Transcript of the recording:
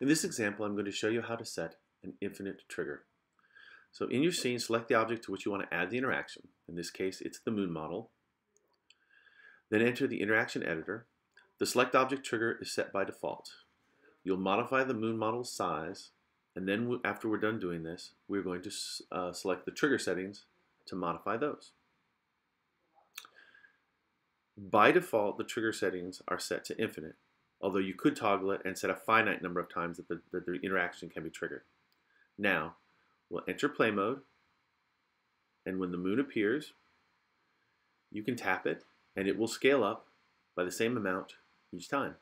In this example, I'm going to show you how to set an infinite trigger. So in your scene, select the object to which you want to add the interaction. In this case, it's the moon model. Then enter the interaction editor. The select object trigger is set by default. You'll modify the moon model's size, and then after we're done doing this, we're going to uh, select the trigger settings to modify those. By default, the trigger settings are set to infinite, although you could toggle it and set a finite number of times that the, that the interaction can be triggered. Now, we'll enter play mode, and when the moon appears, you can tap it, and it will scale up by the same amount each time.